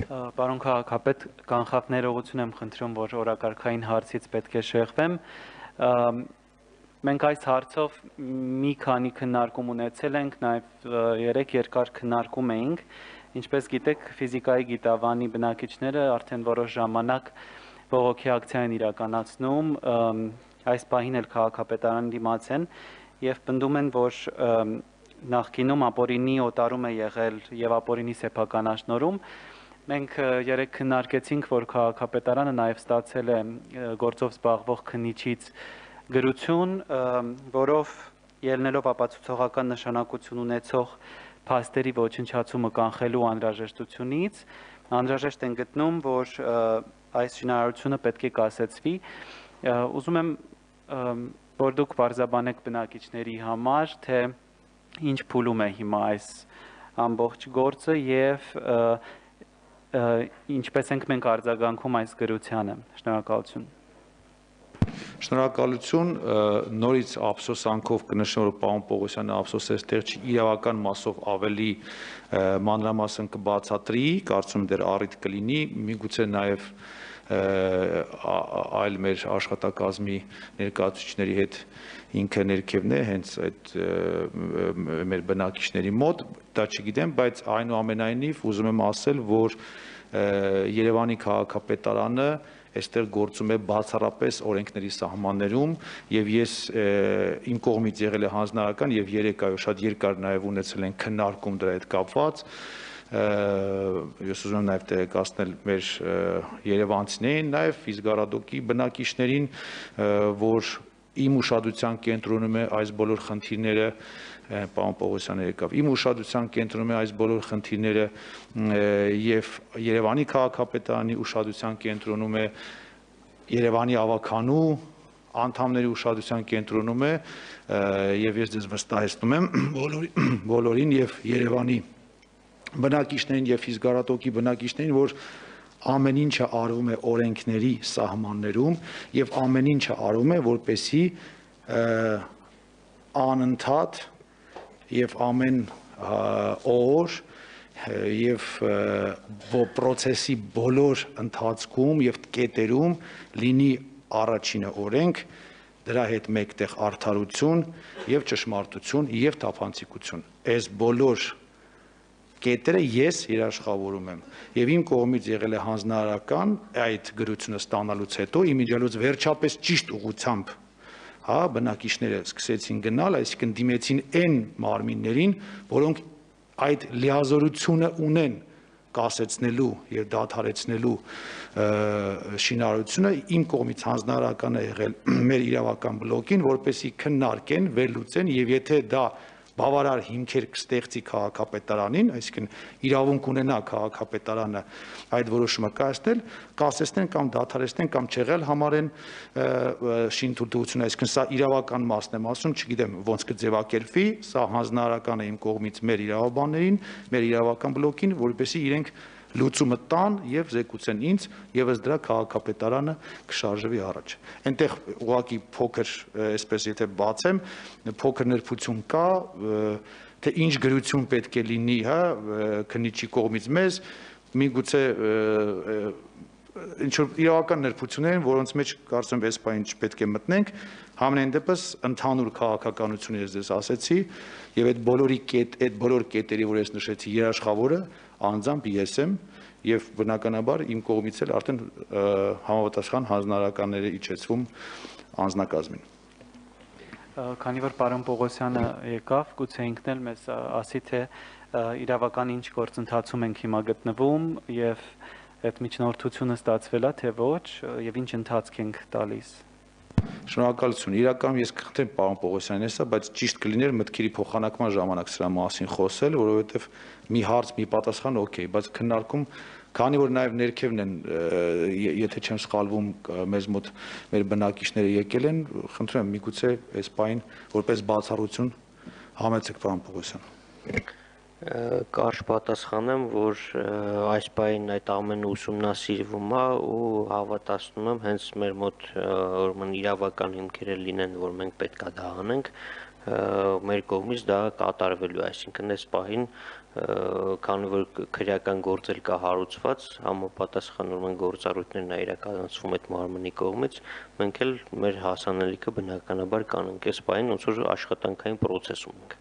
Պարոն քաղաքապետ, կանխավ ներողություն եմ խնդրում, որ օրակարգային հարցից պետք է շեղվեմ։ Մենք այս հարցով մի քանի քննարկում ունեցել ենք, նաև երեք երկար քննարկում էինք։ Ինչպես գիտեք, ֆիզիկայի գիտավանի բնակիչները արդեն որոշ ժամանակ բողոքի ակցիա են իրականացնում, այս պահին էլ քաղաքապետարանի դիմաց են եւ պնդում են, որ նախկինում ապորինի օտարում է եղել եւ ապորինի սեփականաշնորում Մենք երեք քննարկեցինք, որ քաղաքապետարանը նաև ստացել է գործով զբաղվող քննիչից գրություն, որով ելնելով ապացուցողական նշանակություն ունեցող փաստերի ոչնչացումը կանխելու անհրաժեշտությունից, անհրաժեշտ են գտնում, որ այս շինարարությունը պետք է կասեցվի։ Ուզում եմ, որ դուք բարձաբանեք բնակիչների համար, թե ինչ փուլում է հիմա այս ամբողջ գործը եւ ինչպես ենք մենք արձագանքում այս գրությանը։ Շնորհակալություն։ Շնորհակալություն, նորից ափսոսանքով կնշեմ, որ պարոն Պողոսյանը ափսոսեց դեռ չի իրավական մասով ավելի մանրամասն կբացատրի, կարծում դեռ առիթ կլինի, միգուցե նաև այլ մեր աշխատակազմի ներկայացուցիչների հետ ինքը ներքևն է հենց այդ մեր բնակիչների մոտ, դա չգիտեմ, բայց այնուամենայնիվ ուզում եմ ասել, որ Երևանի քաղաքապետարանը այստեղ գործում է բացառապես օրենքների սահմաններում եւ ես իմ կողմից եղել է հանձնարարական եւ երեք այո շատ երկար նաեւ ունեցել են քննարկում դրա հետ կապված ես ուզում եմ նաև տեղեկացնել մեր Երևանցիներին, նաև Ֆիզգարադոկի բնակիչներին, որ իմ ուշադրության կենտրոնում է այս բոլոր խնդիրները պարոն Պողոսյանը եկավ։ Իմ ուշադրության կենտրոնում է այս բոլոր խնդիրները եւ Երևանի քաղաքապետարանի ուշադրության կենտրոնում է Երևանի ավականու անդամների ուշադրության կենտրոնում է եւ ես դες վստահեցնում եմ բոլորին եւ Երևանի բնակիչներին եւ Ֆիզգարատոկի բնակիչներին, որ ամեն ինչը արվում է օրենքների սահմաններում եւ ամեն ինչը արվում է որպեսի անընդհատ եւ ամեն օր եւ process-ի բոլոր ընթացքում եւ կետերում լինի առաջինը օրենք դրա հետ մեկտեղ արդարություն եւ ճշմարտություն եւ թափանցիկություն այս բոլոր կետերը ես երաշխավորում եմ եւ իմ կողմից եղել է հանձնարարական այդ գրությունը ստանալուց հետո իմիջիալոց վերջապես ճիշտ ուղությամբ հա բնակիչները սկսեցին գնալ, այսինքն դիմեցին այն մարմիններին, որոնք այդ լիազորությունը ունեն կասեցնելու եւ դադարեցնելու շինարարությունը իմ կողմից հանձնարարական է եղել մեր իրավական բլոկին, որպեսի քննարկեն, վերլուծեն եւ եթե դա բավարար հիմքեր կստեղծի քաղաքապետարանին, այսինքն իրավունք ունենա քաղաքապետարանը այդ որոշումը կայացնել, կասեցնեն կամ դադարեցնեն կամ չեղել համարեն շինթույլտվությունը, այսինքն սա իրավական մասն եմ ասում, չգիտեմ ոնց կձևակերպվի, սա հանձնարարական է իմ կողմից մեր իրավաբաններին, մեր իրավական բլոկին, որովհետեւ իրենք լուծումը տան եւ զեկուցեն ինձ եւս դրա քաղաքապետարանը կշարժվի առաջ։ Այնտեղ ուղակի փոքր, այսպես եթե բացեմ, փոքր ներփություն կա, թե ինչ գրություն պետք է լինի, հա, քննիչի կողմից մեզ, միգուցե ինչ որ իրավական ներփություններ են, որոնց մեջ կարծում եմ այս բանը չպետք է մտնենք, համենայն դեպս ընդհանուր քաղաքականությունը ես դες ասեցի, եւ այդ բոլորի կետ, այդ բոլոր կետերի, որ ես նշեցի, երաշխավորը անձամբ ես եմ եւ բնականաբար իմ կողմից էլ արդեն համապատասխան հանձնարարականները իջեցվում անձնակազմին քանի որ պարոն Պողոսյանը եկավ, գուցե ինքն էլ մեզ ասի թե իրավական ինչ գործընթացում ենք հիմա գտնվում եւ այդ միջնորդությունը ստացվել է թե ոչ եւ ինչ ընթացք ենք տալիս Շնորհակալություն։ Իրականում ես կխնդրեմ պարոն Պողոսյանին հեսա, բայց ճիշտ կլիներ մտքերի փոխանակման ժամանակ սրա մասին խոսել, որովհետև մի հարց, մի պատասխան օքեյ, բայց քննարկում քանի որ նաև ներքևն են եթե չեմ սխալվում մեզ մոտ մեր բնակիչները եկել են խնդրում եմ միգուցե այս պայն որպես բացառություն համեցեք պարոն Պողոսյան կարճ պատասխանեմ, որ այս պայն այդ ամենը ուսումնասիրվում է ու հավատացնում եմ հենց մեր մոտ ուրեմն իրավական հիմքերը լինեն, որ մենք պետքա դա անենք, մեր կողմից դա կատարվելու այսինքն այս պահին քանի որ քրեական գործել կա հարուցված, համապատասխան ուրեմն գործառույթներն իրականացվում այդ մարմնի կողմից, մենք էլ մեր հասանելիքը բնականաբար կանենք։ Այս պահին ոնց որ աշխատանքային process-ում ենք։